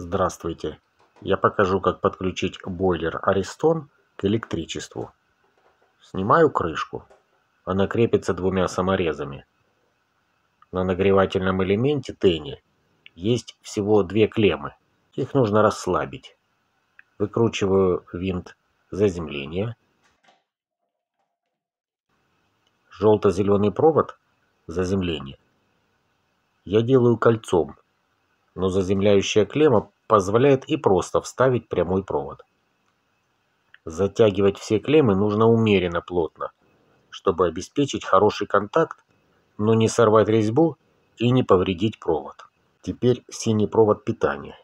Здравствуйте! Я покажу, как подключить бойлер Ariston к электричеству. Снимаю крышку. Она крепится двумя саморезами. На нагревательном элементе тени есть всего две клеммы. Их нужно расслабить. Выкручиваю винт заземления. Желто-зеленый провод заземления я делаю кольцом но заземляющая клемма позволяет и просто вставить прямой провод. Затягивать все клеммы нужно умеренно плотно, чтобы обеспечить хороший контакт, но не сорвать резьбу и не повредить провод. Теперь синий провод питания.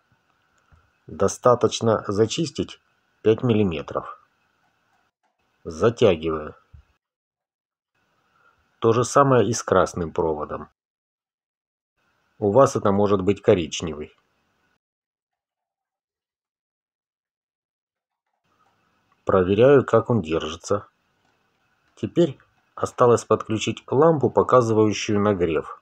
Достаточно зачистить 5 мм. Затягиваю. То же самое и с красным проводом. У вас это может быть коричневый. Проверяю, как он держится. Теперь осталось подключить лампу, показывающую нагрев.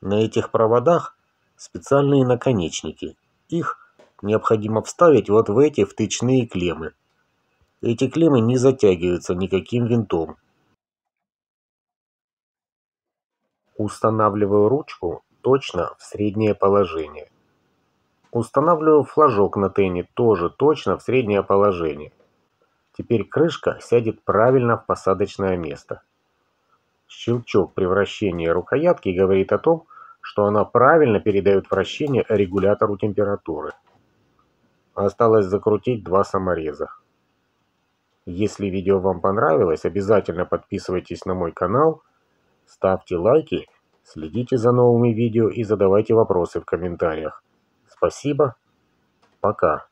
На этих проводах специальные наконечники. Их необходимо вставить вот в эти втычные клеммы. Эти клеммы не затягиваются никаким винтом. Устанавливаю ручку точно в среднее положение. Устанавливаю флажок на тене тоже точно в среднее положение. Теперь крышка сядет правильно в посадочное место. Щелчок при вращении рукоятки говорит о том, что она правильно передает вращение регулятору температуры. Осталось закрутить два самореза. Если видео вам понравилось, обязательно подписывайтесь на мой канал, ставьте лайки Следите за новыми видео и задавайте вопросы в комментариях. Спасибо. Пока.